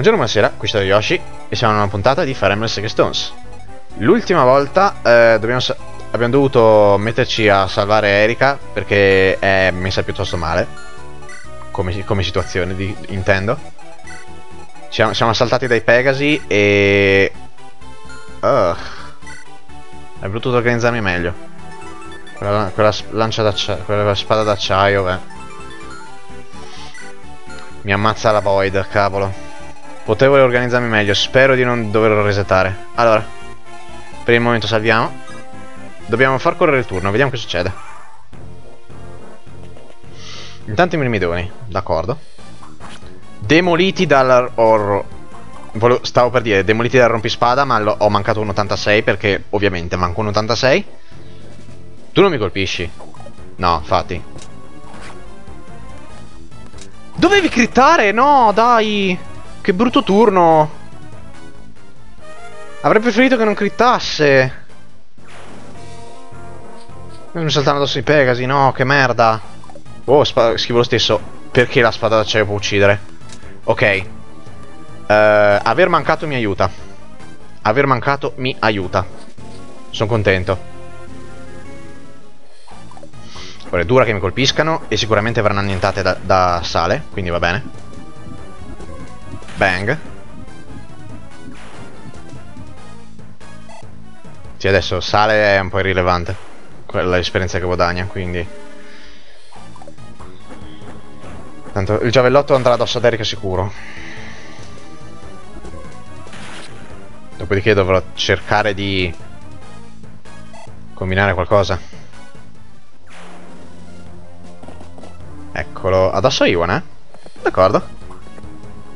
Buongiorno, buonasera, qui sto Yoshi e siamo in una puntata di Fire Emblem Sega Stones. L'ultima volta eh, abbiamo dovuto metterci a salvare Erika perché è messa piuttosto male, come, come situazione, di, intendo. Siamo, siamo saltati dai Pegasi e... Uh, avrei potuto organizzarmi meglio. Quella, quella lancia quella spada d'acciaio, beh. Mi ammazza la Void, cavolo. Potevo organizzarmi meglio, spero di non doverlo resettare. Allora, per il momento salviamo. Dobbiamo far correre il turno, vediamo che succede. Intanto i mirmidoni, d'accordo. Demoliti dal... Or... Stavo per dire, demoliti dal rompispada, ma ho mancato un 86 perché ovviamente manco un 86. Tu non mi colpisci. No, infatti. Dovevi crittare? No, dai! Che brutto turno. Avrei preferito che non crittasse. Mi saltano addosso i Pegasi, no, che merda. Oh, scrivo lo stesso. Perché la spada d'acciaio può uccidere? Ok. Uh, aver mancato mi aiuta. Aver mancato mi aiuta. Sono contento. Ora è dura che mi colpiscano e sicuramente verranno annientate da, da sale, quindi va bene. Bang. Sì, adesso sale è un po' irrilevante. Quella è l'esperienza che guadagna, quindi... Tanto il giavellotto andrà addosso ad Erika sicuro. Dopodiché dovrò cercare di... Combinare qualcosa. Eccolo. Addosso Iwan, eh? D'accordo.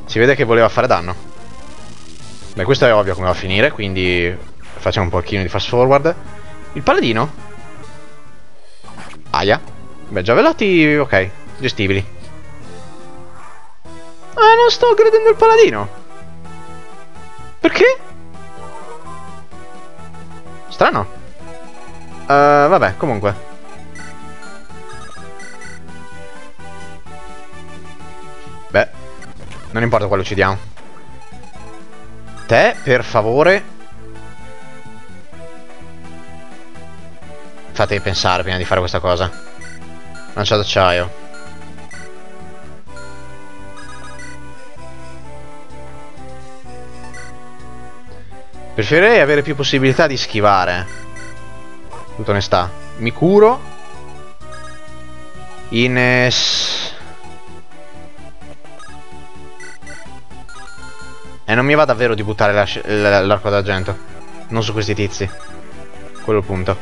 Si vede che voleva fare danno. Beh, questo è ovvio come va a finire, quindi facciamo un pochino di fast forward. Il paladino? Aia. Beh, giavellati, ok, gestibili. Ah, non sto aggredendo il paladino. Perché? Strano. Uh, vabbè, comunque. Non importa quale uccidiamo. Te, per favore. Fate pensare prima di fare questa cosa. Lancia d'acciaio. Preferirei avere più possibilità di schivare. Tutta onestà. Mi curo. Ines... E non mi va davvero di buttare l'arco d'argento. Non su questi tizi. Quello è il punto.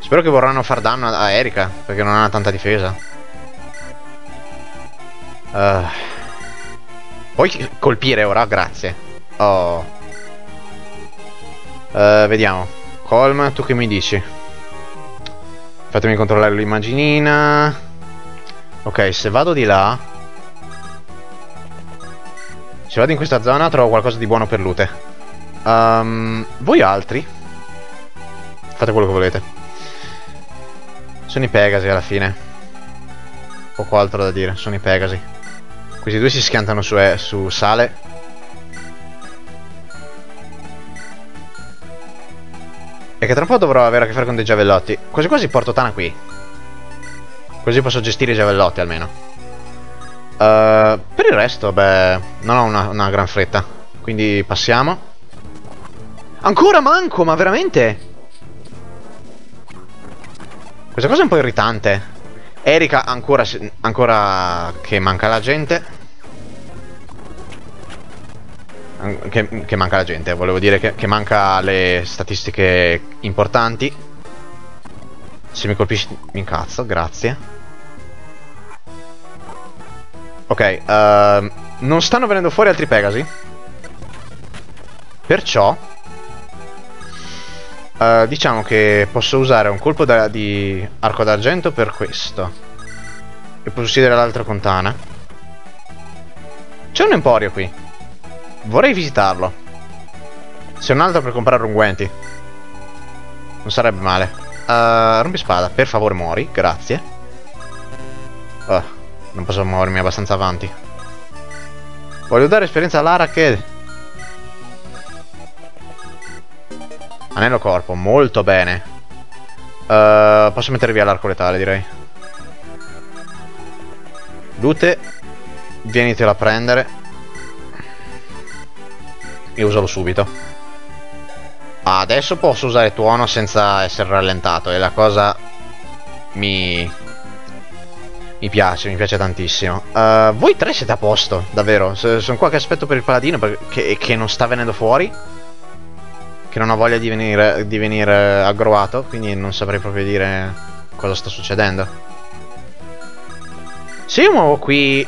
Spero che vorranno far danno a Erika, perché non ha tanta difesa. Uh. Puoi colpire ora? Grazie. Oh. Uh, vediamo. Colm, tu che mi dici? Fatemi controllare l'immaginina. Ok, se vado di là... Se vado in questa zona trovo qualcosa di buono per lute. Um, voi altri? Fate quello che volete. Sono i Pegasi alla fine. Poco altro da dire, sono i Pegasi. Questi due si schiantano su, eh, su sale. E che tra un po' dovrò avere a che fare con dei giavellotti. Quasi quasi porto Tana qui. Così posso gestire i giavellotti almeno. Uh, il resto, beh, non ho una, una gran fretta. Quindi passiamo. Ancora manco, ma veramente? Questa cosa è un po' irritante. Erika ancora, ancora che manca la gente. Che, che, manca la gente, volevo dire che, che manca le statistiche importanti. Se mi colpisci mi incazzo, grazie. Ok, uh, non stanno venendo fuori altri Pegasi. Perciò... Uh, diciamo che posso usare un colpo da, di arco d'argento per questo. E posso uccidere l'altra contana. C'è un emporio qui. Vorrei visitarlo. C'è un altro per comprare unguenti. Non sarebbe male. Uh, rompispada, per favore muori, grazie. Oh. Non posso muovermi abbastanza avanti. Voglio dare esperienza a Lara che... Anello corpo, molto bene. Uh, posso mettere via l'arco letale, direi. Lute, vienitelo a prendere. E usalo subito. Adesso posso usare tuono senza essere rallentato e la cosa mi mi piace, mi piace tantissimo. Uh, voi tre siete a posto, davvero. Sono qua che aspetto per il paladino perché, che non sta venendo fuori. Che non ha voglia di venire, di venire aggrovato, quindi non saprei proprio dire cosa sta succedendo. Se io muovo qui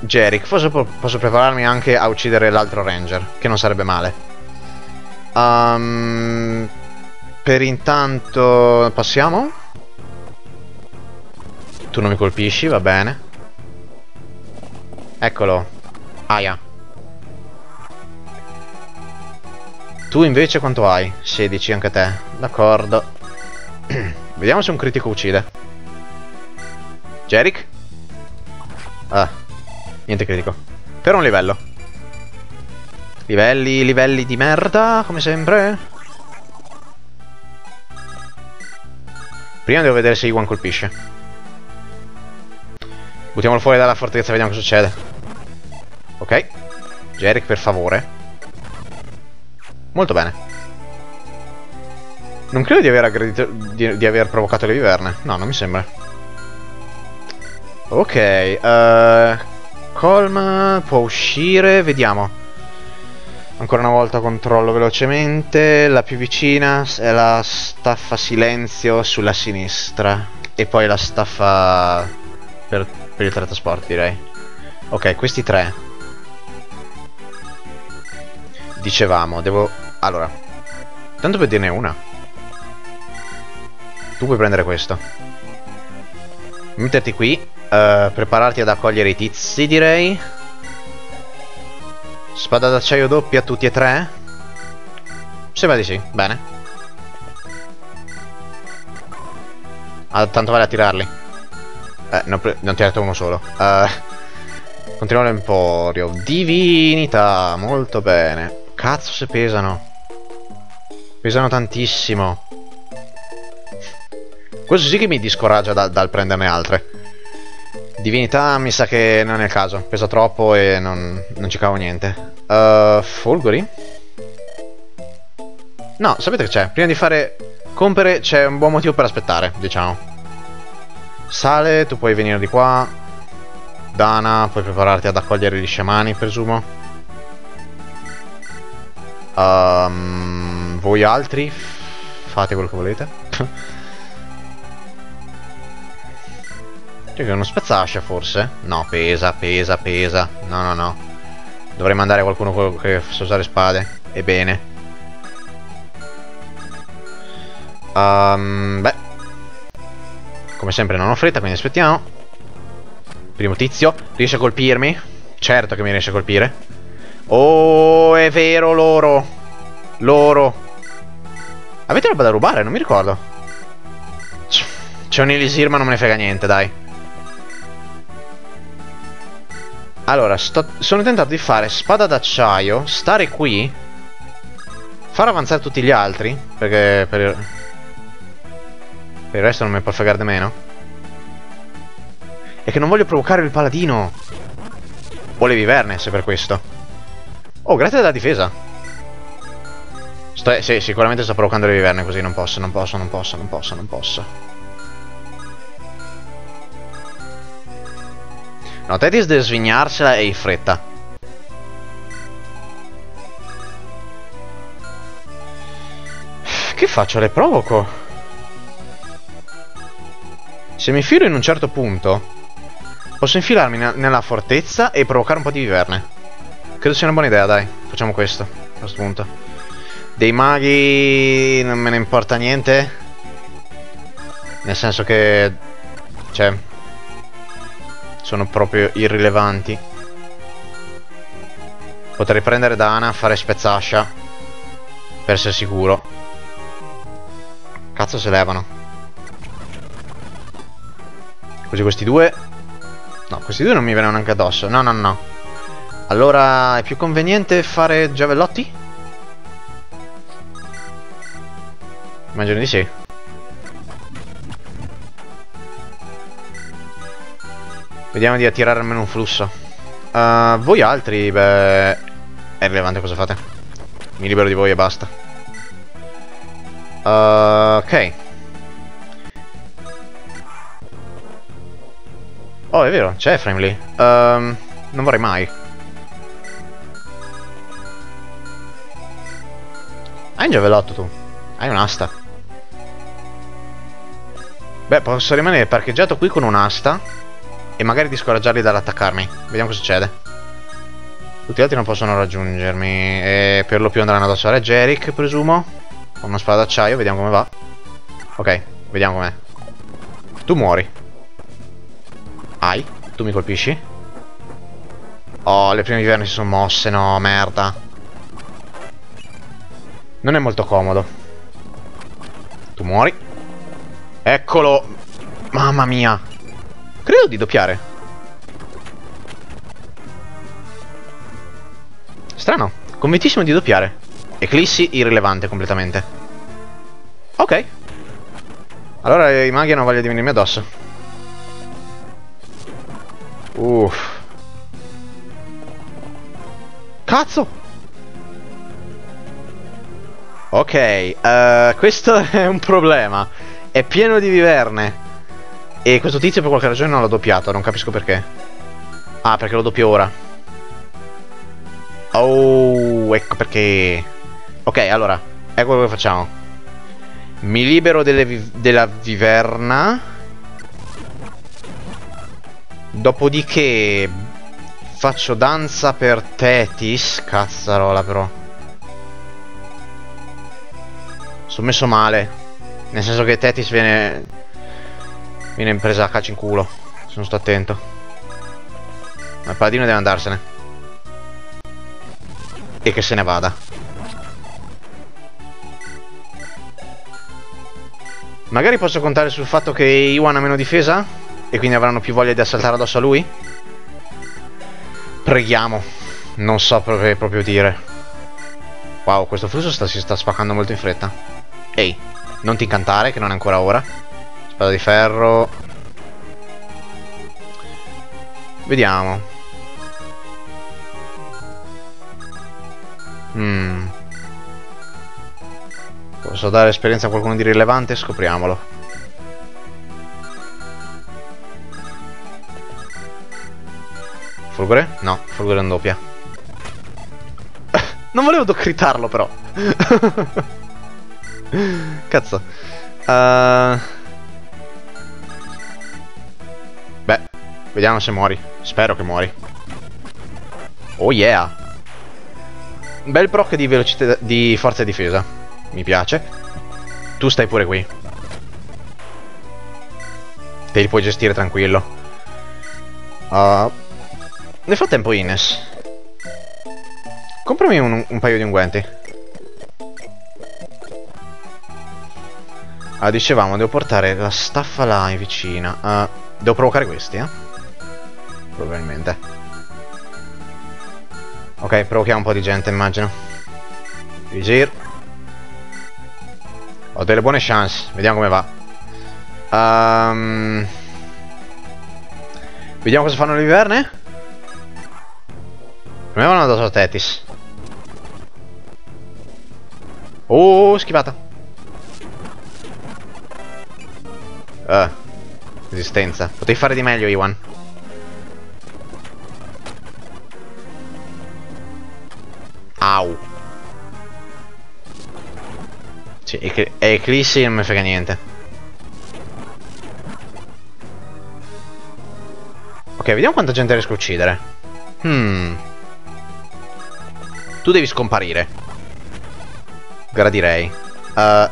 Jerick, forse posso prepararmi anche a uccidere l'altro ranger, che non sarebbe male. Um, per intanto passiamo. Tu non mi colpisci, va bene. Eccolo. Aia. Tu invece quanto hai? 16 anche te. D'accordo. Vediamo se un critico uccide. Jerick? Ah. Niente critico. Per un livello. Livelli, livelli di merda, come sempre. Prima devo vedere se Iwan colpisce. Buttiamolo fuori dalla fortezza e vediamo cosa succede. Ok. Jerick, per favore. Molto bene. Non credo di aver aggredito... Di, di aver provocato le viverne. No, non mi sembra. Ok. Uh, Colm può uscire. Vediamo. Ancora una volta controllo velocemente. La più vicina è la staffa silenzio sulla sinistra. E poi la staffa per per il teletrasporto direi. Ok questi tre. Dicevamo devo allora tanto per dirne una. Tu puoi prendere questo. Metterti qui uh, prepararti ad accogliere i tizi direi. Spada d'acciaio doppia tutti e tre? Sembra di sì bene. Ah, tanto vale a tirarli eh, non, non tirato uno solo. Uh, continuo l'emporio. Divinità, molto bene. Cazzo se pesano. Pesano tantissimo. Questo sì che mi discoraggia da, dal prenderne altre. Divinità mi sa che non è il caso. Pesa troppo e non, non ci cavo niente. Uh, Folgori? No, sapete che c'è? Prima di fare compere c'è un buon motivo per aspettare, diciamo. Sale, tu puoi venire di qua. Dana, puoi prepararti ad accogliere gli sciamani, presumo. Um, voi altri, fate quello che volete. Cioè uno spezzascia forse? No, pesa, pesa, pesa. No, no, no. Dovrei mandare qualcuno che sa usare spade. Ebbene. Um, beh, come sempre non ho fretta, quindi aspettiamo. Primo tizio. Riesce a colpirmi? Certo che mi riesce a colpire. Oh, è vero, loro. Loro. Avete roba da rubare? Non mi ricordo. C'è un elisir ma non me ne frega niente, dai. Allora, sto, sono tentato di fare spada d'acciaio, stare qui, far avanzare tutti gli altri, perché per, per il resto non mi può fregare di meno. E che non voglio provocare il paladino. O le viverne, se per questo. Oh, grazie della difesa. Sto, eh, sì, sicuramente sto provocando le viverne così non posso, non posso, non posso, non posso, non posso. No, Tedis deve svignarsela e in fretta. Che faccio? Le provoco? Se mi filo in un certo punto, posso infilarmi nella fortezza e provocare un po' di viverne. Credo sia una buona idea, dai. Facciamo questo, a questo punto. Dei maghi non me ne importa niente. Nel senso che... Cioè... Sono proprio irrilevanti. Potrei prendere Dana, fare spezzascia. Per essere sicuro. Cazzo se levano. Così questi due... No, questi due non mi vengono neanche addosso. No, no, no. Allora, è più conveniente fare giavellotti? Immagino di sì. Vediamo di attirare almeno un flusso. Uh, voi altri, beh... È rilevante cosa fate. Mi libero di voi e basta. Uh, ok. Oh, è vero, c'è Framely. Um, non vorrei mai. Hai un giavellotto tu. Hai un'asta. Beh, posso rimanere parcheggiato qui con un'asta e magari discoraggiarli dall'attaccarmi. Vediamo cosa succede. Tutti gli altri non possono raggiungermi e per lo più andranno addosso a Regge Eric, presumo. Con una spada d'acciaio, vediamo come va. Ok, vediamo com'è. Tu muori. Ai, tu mi colpisci. Oh, le prime viverni si sono mosse, no, merda. Non è molto comodo. Tu muori. Eccolo. Mamma mia. Credo di doppiare. Strano. Convintissimo di doppiare. Eclissi irrilevante completamente. Ok. Allora i maghi hanno voglia di venirmi addosso. Uff. Cazzo! Ok, uh, questo è un problema. È pieno di viverne. E questo tizio per qualche ragione non l'ha doppiato, non capisco perché. Ah, perché lo doppio ora. Oh, ecco perché. Ok, allora, ecco quello che facciamo. Mi libero vi della viverna. Dopodiché faccio danza per Tetis. Cazzarola però. Sono messo male. Nel senso che Tetis viene... Viene presa a calcio in culo. Se non sto attento. Ma il paladino deve andarsene. E che se ne vada. Magari posso contare sul fatto che Iwan ha meno difesa? E quindi avranno più voglia di assaltare addosso a lui? Preghiamo. Non so proprio, proprio dire. Wow, questo flusso sta, si sta spaccando molto in fretta. Ehi, non ti incantare che non è ancora ora. Spada di ferro. Vediamo. Hmm. Posso dare esperienza a qualcuno di rilevante? Scopriamolo. Fulgore? No, Fulgore non doppia. non volevo critarlo però. Cazzo. Uh... Beh, vediamo se muori. Spero che muori. Oh yeah. Bel proc di velocità di forza e difesa. Mi piace. Tu stai pure qui. Te li puoi gestire tranquillo. Uh, nel frattempo Ines. Comprami un, un paio di unguenti. Ah, dicevamo, devo portare la staffa là in vicina. Uh, devo provocare questi, eh? Probabilmente. Ok, provochiamo un po' di gente, immagino. Visir. Ho delle buone chance, vediamo come va. Um, vediamo cosa fanno le viverne. Come vanno addosso a Tetis? Oh, schivata. Uh, resistenza. Potevi fare di meglio, Iwan. Au. Sì, è Eclissi non mi frega niente. Ok, vediamo quanta gente riesco a uccidere. Hmm. Tu devi scomparire. Gradirei. Uh,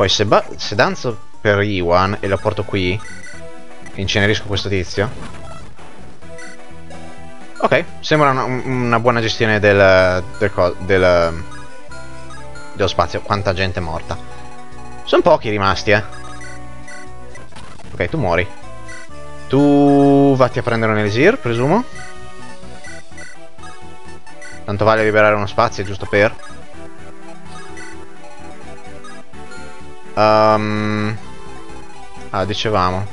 Poi se, se danzo per Iwan e lo porto qui, incenerisco questo tizio. Ok, sembra una, una buona gestione del, del, del, dello spazio. Quanta gente è morta. Sono pochi rimasti, eh. Ok, tu muori. Tu vatti a prendere un elisir, presumo. Tanto vale liberare uno spazio, giusto per. Um... Ah, dicevamo.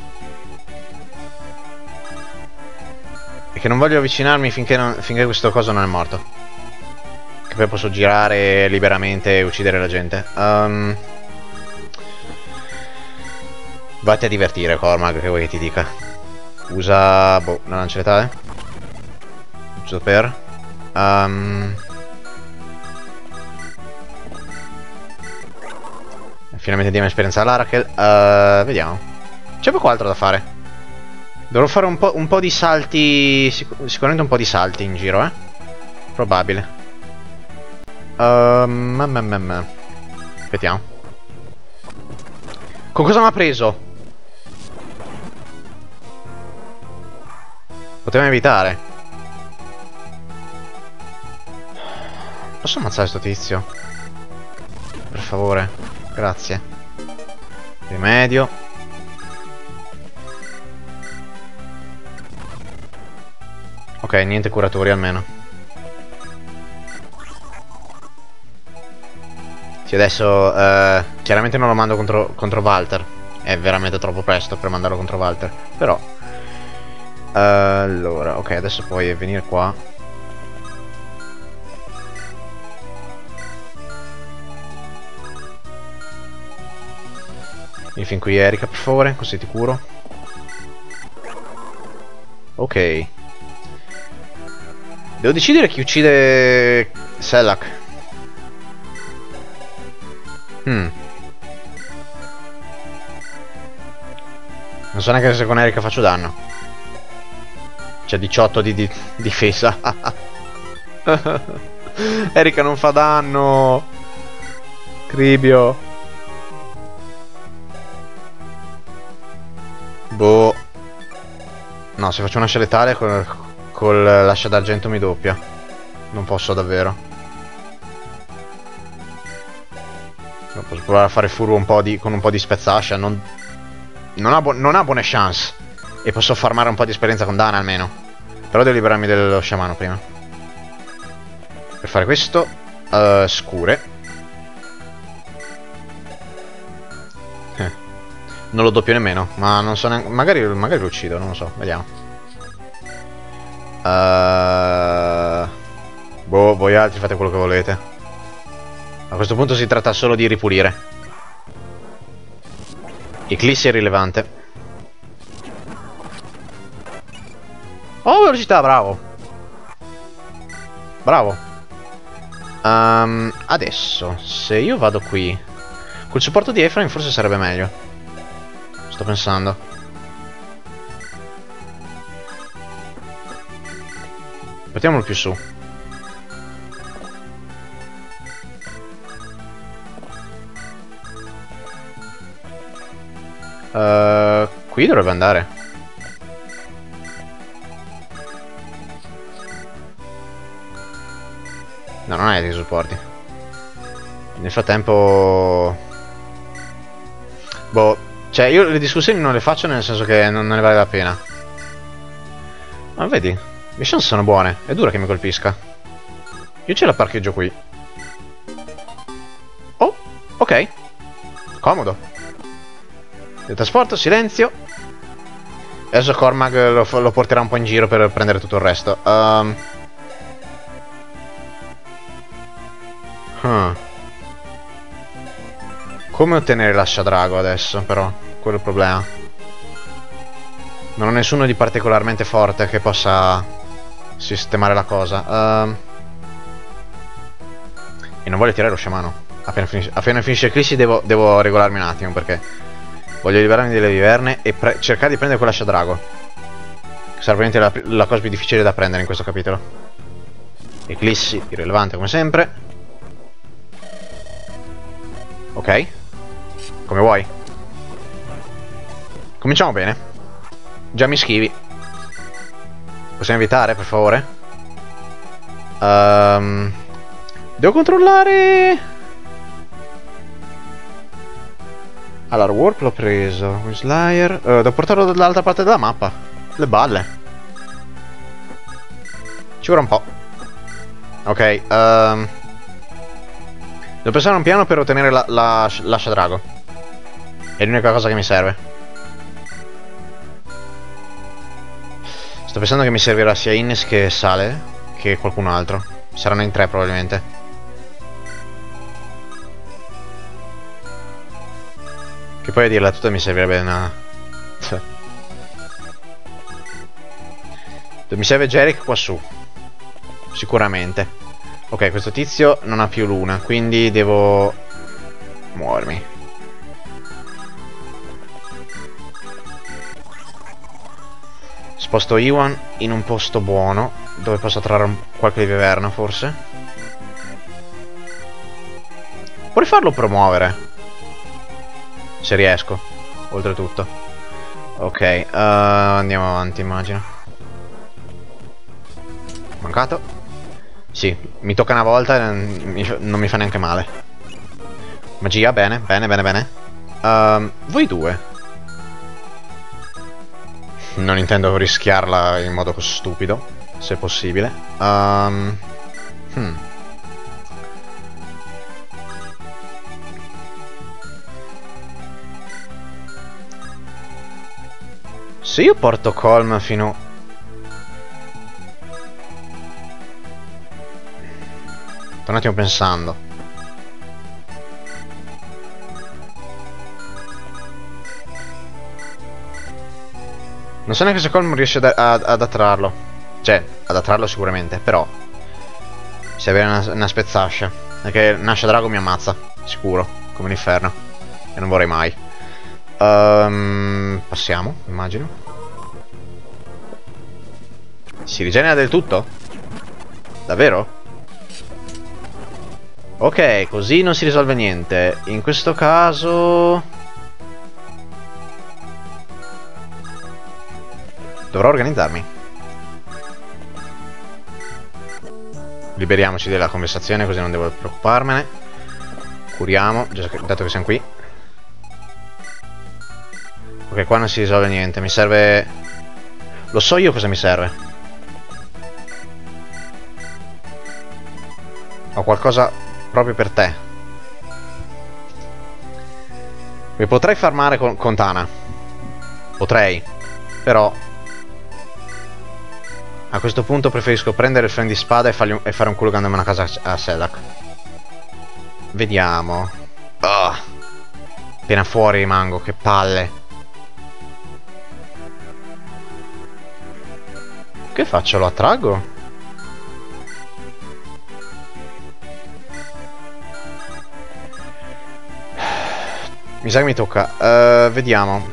E che non voglio avvicinarmi finché, non, finché questo coso non è morto. Che poi posso girare liberamente e uccidere la gente. Um... Vatti a divertire, Cormag, che vuoi che ti dica. Usa... boh, una lancia letale. Giusto per... Um... Finalmente andiamo a esperienza all'Arakel. Uh, vediamo. C'è poco altro da fare. Dovrò fare un po', un po di salti... Sic sicuramente un po' di salti in giro, eh. Probabile. Um, mm, mm, mm. Aspettiamo. Con cosa mi ha preso? Potevamo evitare. Posso ammazzare sto tizio? Per favore. Grazie. Rimedio. Ok, niente curatori almeno. Sì, adesso eh, chiaramente non lo mando contro, contro Walter. È veramente troppo presto per mandarlo contro Walter. Però allora, ok, adesso puoi venire qua. Vieni fin qui Erika, per favore, così ti curo. Ok. Devo decidere chi uccide Selak. Hmm. Non so neanche se con Erika faccio danno. C'è 18 di, di difesa. Erika non fa danno. Cribio. Boh. No, se faccio una ascia letale col, col l'ascia d'argento mi doppia. Non posso davvero. Posso provare a fare furbo un po' di, con un po' di spezzascia. Non, non, ha non ha buone chance. E posso farmare un po' di esperienza con Dana almeno. Però devo liberarmi dello sciamano prima. Per fare questo, uh, scure. Eh. Non lo doppio nemmeno, ma non so neanche... Magari, magari lo uccido, non lo so, vediamo. Uh... Boh, voi altri fate quello che volete. A questo punto si tratta solo di ripulire. Eclissi è rilevante. Oh, velocità, bravo. Bravo. Um, adesso, se io vado qui... Col supporto di Efrain forse sarebbe meglio. Sto pensando. Mettiamolo più su. Uh, qui dovrebbe andare. No, non hai dei supporti. Nel frattempo... Boh, cioè io le discussioni non le faccio nel senso che non, ne vale la pena. Ma vedi, le chance sono buone, è dura che mi colpisca. Io ce la parcheggio qui. Oh, ok. Comodo. Il trasporto, silenzio. Adesso Cormag lo, lo porterà un po' in giro per prendere tutto il resto. Um, Hmm. Come ottenere l'ascia drago adesso, però? Quello è il problema. Non ho nessuno di particolarmente forte che possa sistemare la cosa. Uh... E non voglio tirare lo sciamano. Appena, finisce, appena finisce Eclissi devo, devo, regolarmi un attimo perché voglio liberarmi delle viverne e cercare di prendere quell'ascia drago. Che sarà veramente la, la cosa più difficile da prendere in questo capitolo. Eclissi, irrilevante come sempre. Ok. Come vuoi. Cominciamo bene. Già mi schivi. Possiamo evitare, per favore? Um, devo controllare... Allora, Warp l'ho preso. Wislayer... Uh, devo portarlo dall'altra parte della mappa. Le balle. Ci vorrà un po'. Ok, um... Devo pensare a un piano per ottenere la, la, l'ascia drago. È l'unica cosa che mi serve. Sto pensando che mi servirà sia Innes che Sale che qualcun altro. Saranno in tre probabilmente. Che poi a dirla tutta mi servirebbe una... mi serve Jerick qua su. Sicuramente. Ok, questo tizio non ha più luna, quindi devo muovermi. Sposto Iwan in un posto buono, dove posso trarre qualche viverna, forse. Vorrei farlo promuovere. Se riesco, oltretutto. Ok, uh, andiamo avanti, immagino. Mancato. Sì, mi tocca una volta e non mi fa neanche male. Magia, bene, bene, bene, bene. Um, voi due. Non intendo rischiarla in modo stupido, se possibile. Um, hmm. Se io porto Colm fino Sto un attimo pensando. Non so neanche se Colm riesce ad, ad, ad attrarlo. Cioè, ad attrarlo sicuramente, però... Se avere una, una spezzascia. Perché Nascia Drago mi ammazza, sicuro, come l'inferno. E non vorrei mai. Um, passiamo, immagino. Si rigenera del tutto? Davvero? Ok, così non si risolve niente. In questo caso... Dovrò organizzarmi. Liberiamoci della conversazione così non devo preoccuparmene. Curiamo, dato che siamo qui. Ok, qua non si risolve niente. Mi serve... Lo so io cosa mi serve. Ho qualcosa proprio per te. Mi potrei farmare con, Tana. Potrei. Però... A questo punto preferisco prendere il frame di spada e, fargli, e fare un culo a casa a Sedak. Vediamo. Oh. Appena fuori rimango, che palle. Che faccio? Lo attraggo? Mi sa che mi tocca. Uh, vediamo.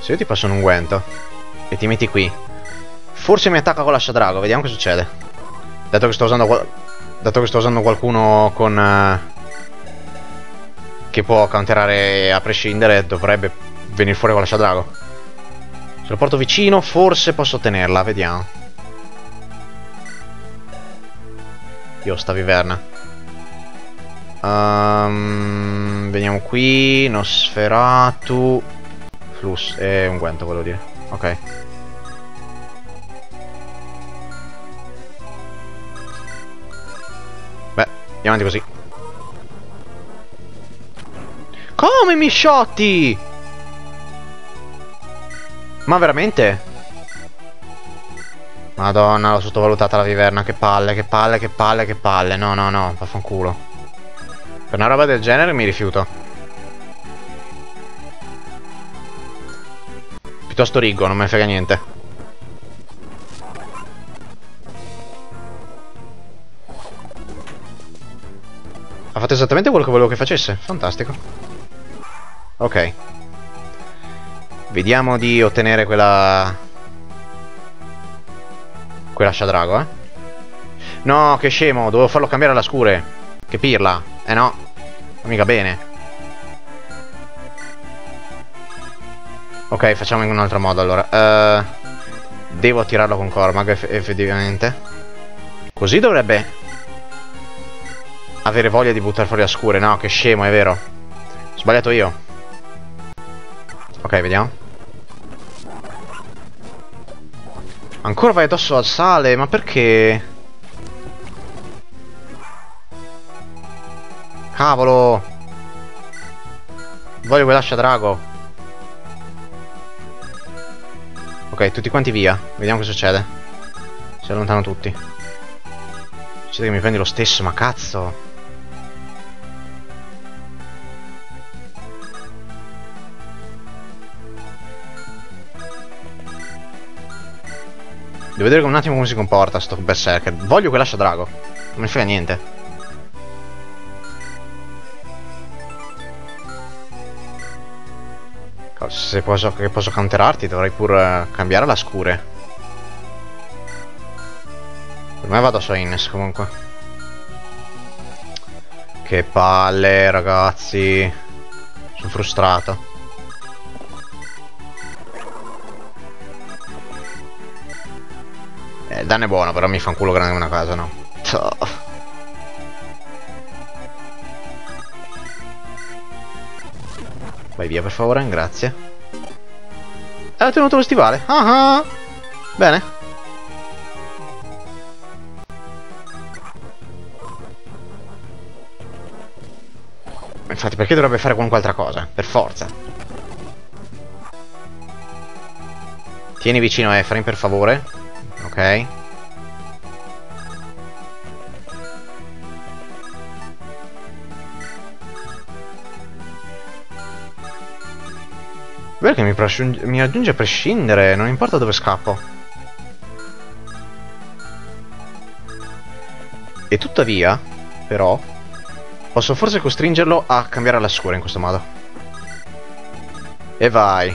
Se io ti passo un unguento e ti metti qui, forse mi attacca con l'ascia drago. Vediamo che succede. Dato che sto usando, dato che sto usando qualcuno con... Uh, che può counterare a prescindere, dovrebbe venire fuori con l'ascia drago. Se lo porto vicino, forse posso ottenerla. Vediamo. Io sta viverna. Um, veniamo qui. Nosferatu. Flus. E un guento, volevo dire. Ok. Beh, andiamo avanti così. Come mi shotti? Ma veramente? Madonna, l'ho sottovalutata la viverna, che palle, che palle, che palle, che palle. No, no, no, vaffanculo. Per una roba del genere mi rifiuto. Piuttosto riggo, non me ne frega niente. Ha fatto esattamente quello che volevo che facesse. Fantastico. Ok. Vediamo di ottenere quella quella drago, eh. No, che scemo, dovevo farlo cambiare alla scure. Che pirla. Eh no. Mica bene. Ok, facciamo in un altro modo allora. Uh, devo attirarlo con Cormag, eff effettivamente. Così dovrebbe avere voglia di buttare fuori la scure. No, che scemo, è vero. Sbagliato io. Ok, vediamo. Ancora vai addosso al sale, ma perché? Cavolo! Voglio che lascia drago. Ok, tutti quanti via. Vediamo cosa succede. Si allontanano tutti. Succede che mi prendi lo stesso, ma cazzo. Devo vedere un attimo come si comporta sto berserker. Voglio che lascia drago. Non mi frega niente. Se posso, che posso counterarti dovrei pur cambiare la scure. Per me vado su Ines comunque. Che palle ragazzi. Sono frustrato. Eh, danno è buono, però mi fa un culo grande una casa, no? Vai via per favore, grazie. Eh, ho tenuto lo stivale. Ah ah. Bene. Infatti, perché dovrebbe fare qualunque altra cosa? Per forza. Tieni vicino Efrain, per favore. Ok. Vero che mi, mi raggiunge a prescindere, non importa dove scappo. E tuttavia, però, posso forse costringerlo a cambiare la scura in questo modo. E vai.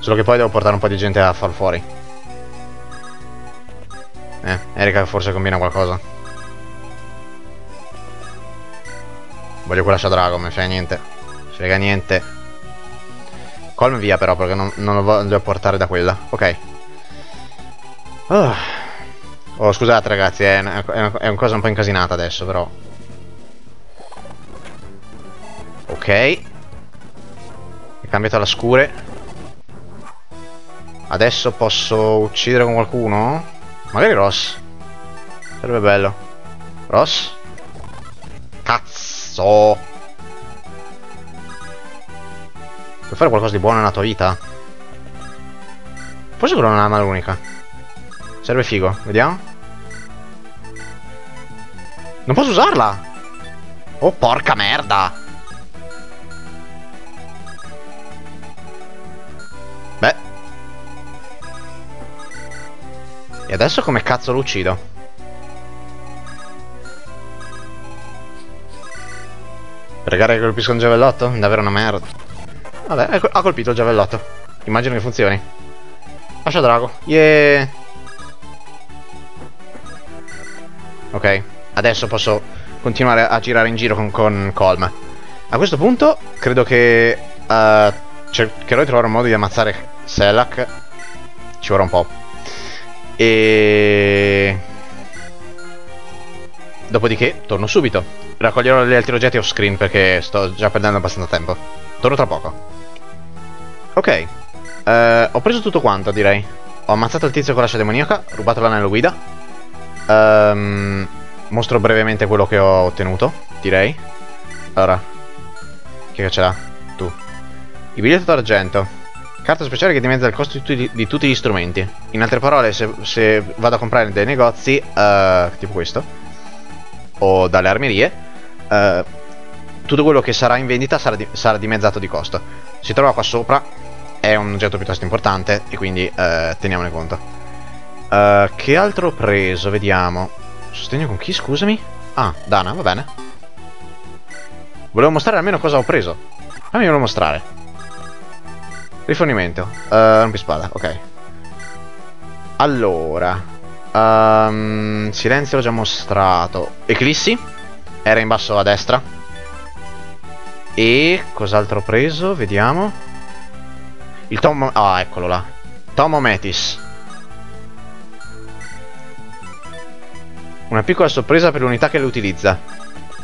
Solo che poi devo portare un po' di gente a far fuori. Erika forse combina qualcosa. Voglio quella Shadrago, mi frega niente. Frega niente. Colm via però, perché non, non, lo voglio portare da quella. Ok. Oh, oh scusate ragazzi, è una, è, una, è una cosa un po' incasinata adesso, però. Ok. È cambiato la scure. Adesso posso uccidere qualcuno? Magari Ross. Sarebbe bello. Ross? Cazzo! Puoi fare qualcosa di buono nella tua vita? Forse quello non è una mano unica. Serve figo, vediamo. Non posso usarla! Oh, porca merda! E adesso come cazzo lo uccido? Pregare che colpisca un giavellotto? Davvero una merda. Vabbè, ha colpito il giavellotto. Immagino che funzioni. Lascia drago. Yeah. Ok, adesso posso continuare a girare in giro con, con Colm. A questo punto, credo che uh, cercherò di trovare un modo di ammazzare Selak. Ci vorrà un po'. E... Dopodiché torno subito. Raccoglierò gli altri oggetti off screen perché sto già perdendo abbastanza tempo. Torno tra poco. Ok. Uh, ho preso tutto quanto, direi. Ho ammazzato il tizio con l'ascia demoniaca, rubato l'anello guida. Um, mostro brevemente quello che ho ottenuto, direi. Allora. Chi che ce l'ha? Tu. Il biglietto d'argento. Carta speciale che dimezza il costo di, di tutti gli strumenti. In altre parole, se, se, vado a comprare dei negozi, uh, tipo questo, o dalle armerie, uh, tutto quello che sarà in vendita sarà, di, sarà, dimezzato di costo. Si trova qua sopra, è un oggetto piuttosto importante e quindi uh, teniamone conto. che altro ho preso? Vediamo. Sostegno con chi, scusami? Ah, Dana, va bene. Volevo mostrare almeno cosa ho preso. Fammelo mostrare. Rifornimento. Uh, rompispada, ok. Allora. Um, silenzio l'ho già mostrato. Eclissi. Era in basso a destra. E cos'altro ho preso? Vediamo. Il tomo... Ah, eccolo là. Tomo Metis. Una piccola sorpresa per l'unità che lo utilizza.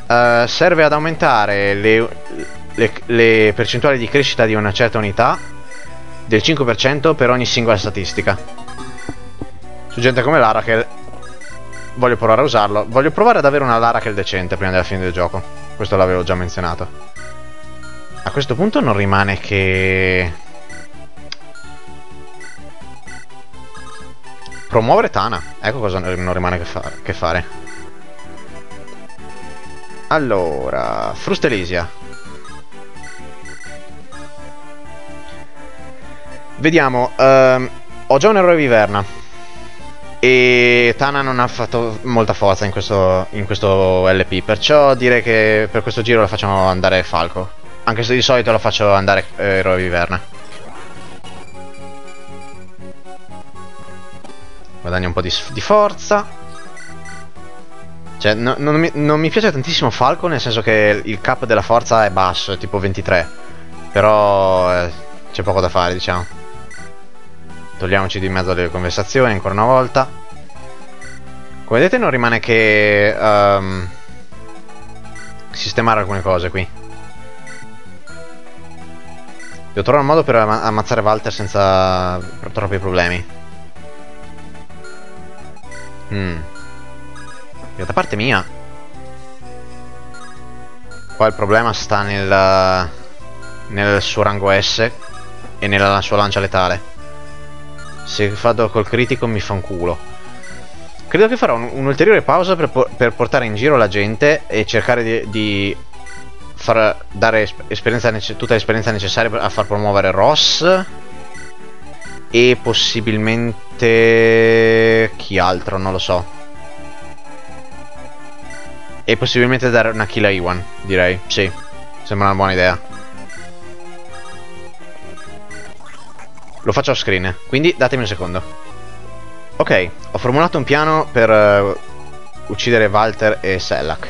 Uh, serve ad aumentare le, le, le percentuali di crescita di una certa unità del 5% per ogni singola statistica. Su gente come Lara che voglio provare a usarlo. Voglio provare ad avere una Lara che è decente prima della fine del gioco. Questo l'avevo già menzionato. A questo punto non rimane che... Promuovere Tana. Ecco cosa non rimane che, fa che fare. Allora... Frustelisia. Vediamo. Um, ho già un eroe viverna. E Tana non ha fatto molta forza in questo, in questo LP. Perciò direi che per questo giro la facciamo andare Falco. Anche se di solito la faccio andare eh, eroe viverna. Guadagna un po' di, di forza. Cioè, no, non, mi, non, mi, piace tantissimo Falco, nel senso che il cap della forza è basso, è tipo 23. Però eh, c'è poco da fare, diciamo. Togliamoci di mezzo le conversazioni ancora una volta. Come vedete non rimane che um, sistemare alcune cose qui. Devo trovare un modo per am ammazzare Walter senza troppi problemi. Hmm. Da parte mia. Qua il problema sta nel, nel suo rango S e nella sua lancia letale. Se vado col critico mi fa un culo. Credo che farò un'ulteriore un pausa per, per, portare in giro la gente e cercare di, di far dare tutta l'esperienza necessaria a far promuovere Ross e possibilmente chi altro, non lo so. E possibilmente dare una kill a Iwan, direi. Sì, sembra una buona idea. Lo faccio off screen, quindi datemi un secondo. Ok, ho formulato un piano per uh, uccidere Walter e Sellak.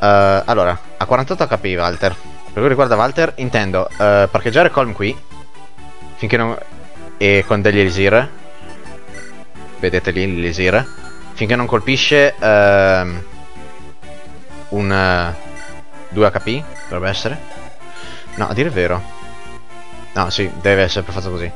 Uh, allora, a 48 HP Walter. Per che riguarda Walter, intendo uh, parcheggiare Colm qui. Finché non... E con degli Elisir. Vedete lì l'Elisir. Finché non colpisce... Uh, un... 2 HP, dovrebbe essere. No, a dire il vero. No, sì, deve essere per forza così.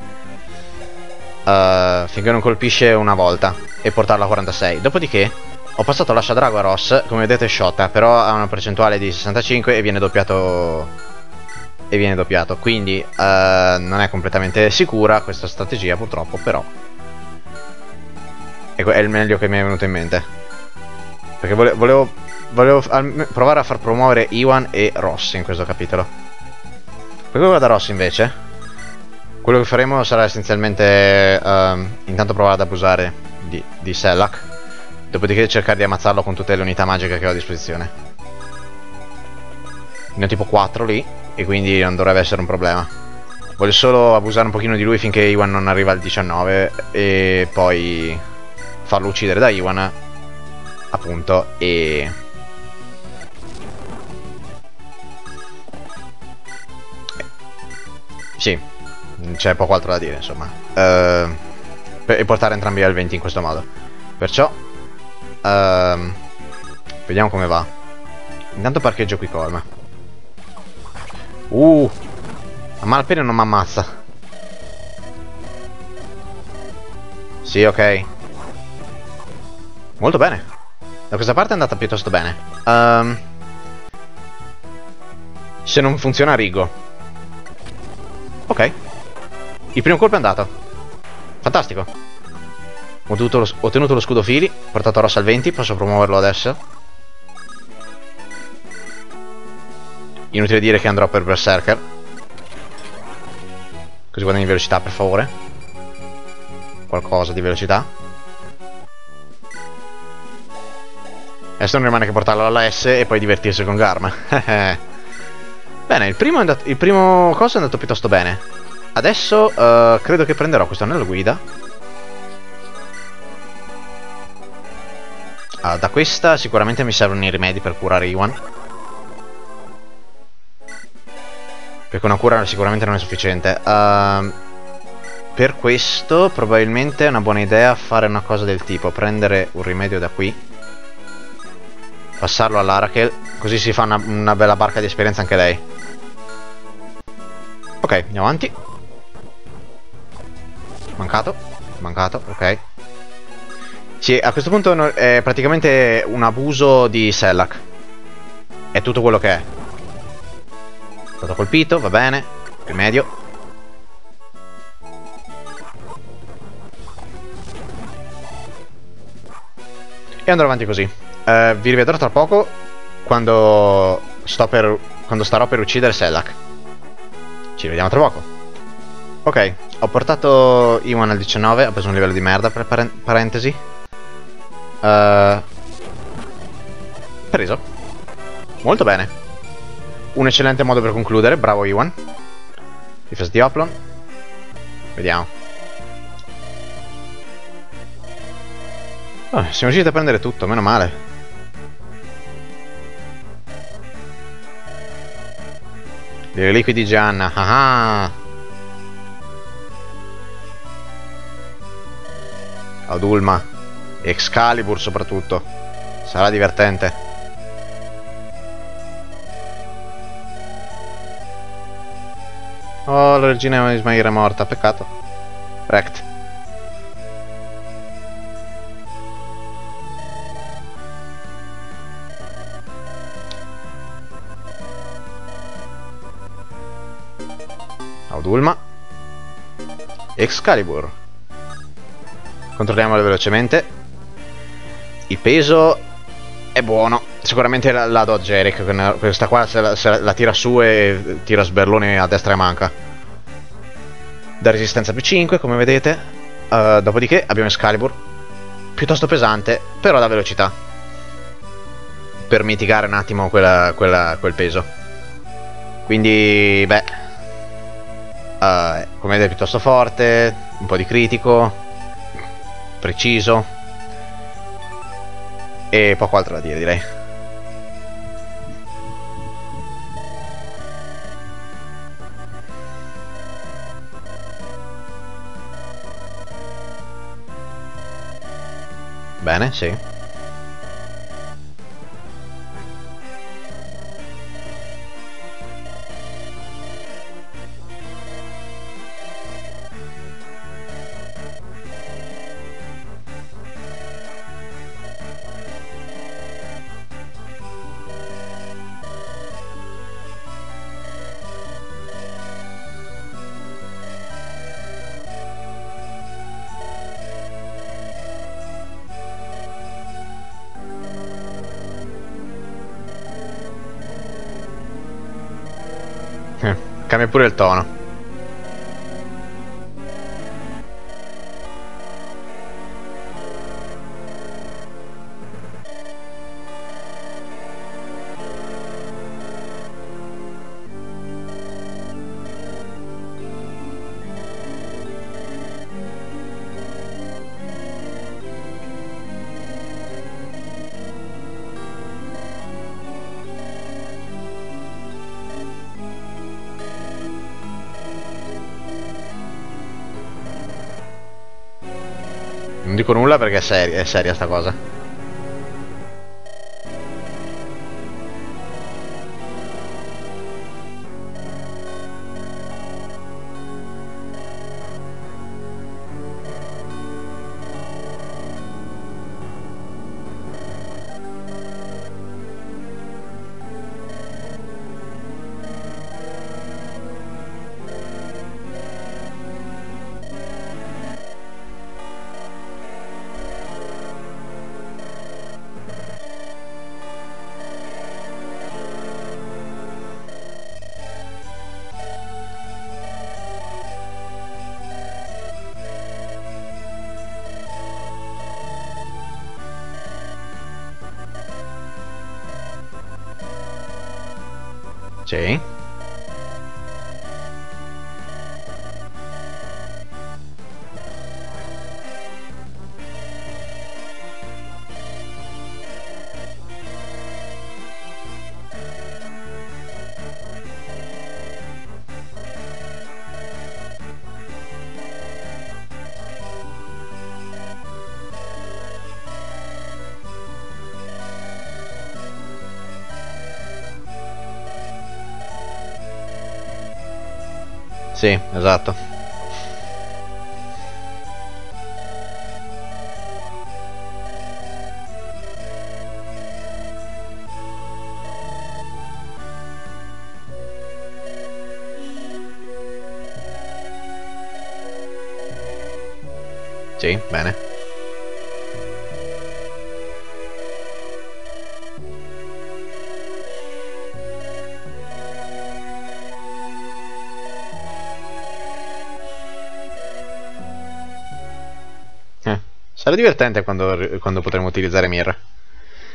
Uh, finché non colpisce una volta e portarla a 46. Dopodiché ho passato l'ascia drago a Ross, come vedete è shotta, però ha una percentuale di 65 e viene doppiato e viene doppiato. Quindi uh, non è completamente sicura questa strategia purtroppo, però è il meglio che mi è venuto in mente. Perché vole volevo, volevo provare a far promuovere Iwan e Ross in questo capitolo. Per quello da Ross invece quello che faremo sarà essenzialmente uh, intanto provare ad abusare di, di Selak, dopodiché cercare di ammazzarlo con tutte le unità magiche che ho a disposizione. Ne ho tipo 4 lì, e quindi non dovrebbe essere un problema. Voglio solo abusare un pochino di lui finché Iwan non arriva al 19 e poi farlo uccidere da Iwan, appunto, e... Sì, c'è poco altro da dire, insomma. Uh, e portare entrambi al 20 in questo modo. Perciò, uh, vediamo come va. Intanto parcheggio qui Colma. Uh, a malapena non mi ammazza. Sì, ok. Molto bene. Da questa parte è andata piuttosto bene. Um, se non funziona Rigo. Ok. Il primo colpo è andato. Fantastico. Ho, lo, ho ottenuto lo scudo fili, portato a rossa al 20, posso promuoverlo adesso. Inutile dire che andrò per Berserker. Così guadagni velocità, per favore. Qualcosa di velocità. Adesso non rimane che portarlo alla S e poi divertirsi con Garma. bene, il primo, andato, il primo coso è andato piuttosto bene. Adesso uh, credo che prenderò questo anello guida. Uh, da questa sicuramente mi servono i rimedi per curare Iwan. Perché una cura sicuramente non è sufficiente. Uh, per questo probabilmente è una buona idea fare una cosa del tipo. Prendere un rimedio da qui. Passarlo all'Arakel, così si fa una, una bella barca di esperienza anche lei. Ok, andiamo avanti. Mancato. Mancato, ok. Sì, a questo punto è praticamente un abuso di Sellac. È tutto quello che è. È stato colpito, va bene. Il medio. E andrò avanti così. Uh, vi rivedrò tra poco quando, sto per, quando starò per uccidere Sellac. Ci vediamo tra poco. Ok, ho portato Iwan al 19, ho preso un livello di merda per parentesi. Uh, preso. Molto bene. Un eccellente modo per concludere, bravo Iwan. Difesa di Oplon. Vediamo. Oh, siamo riusciti a prendere tutto, meno male. Le reliquie di Gianna, ah ah! Adulma. Excalibur soprattutto. Sarà divertente. Oh, la regina Ismail è morta, peccato. Rect. Audulma Excalibur Controlliamolo velocemente. Il peso è buono. Sicuramente la, la Dodge Eric Questa qua se la, se la, tira su e tira sberlone a destra e manca. Da resistenza più 5 come vedete. Uh, Dopodiché abbiamo Excalibur. Piuttosto pesante Però da velocità. Per mitigare un attimo quella, quella, quel peso. Quindi beh Uh, come vedete piuttosto forte, un po' di critico, preciso e poco altro da dire direi. Bene, sì. Cambia pure il tono. Non dico nulla perché è, seria, è seria sta cosa. Sì, esatto. Sì, bene. Sarà divertente quando, quando potremo utilizzare Mir.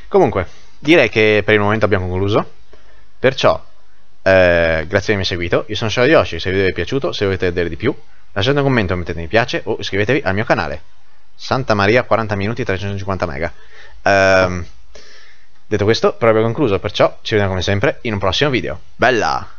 Comunque, direi che per il momento abbiamo concluso. Perciò, eh, grazie di avermi seguito. Io sono Shadow Yoshi, se il video vi è piaciuto, se volete vedere di più, lasciate un commento, mettete mi piace o iscrivetevi al mio canale. Santa Maria 40 minuti 350 mega. Ehm, detto questo, proprio concluso, perciò ci vediamo come sempre in un prossimo video. Bella!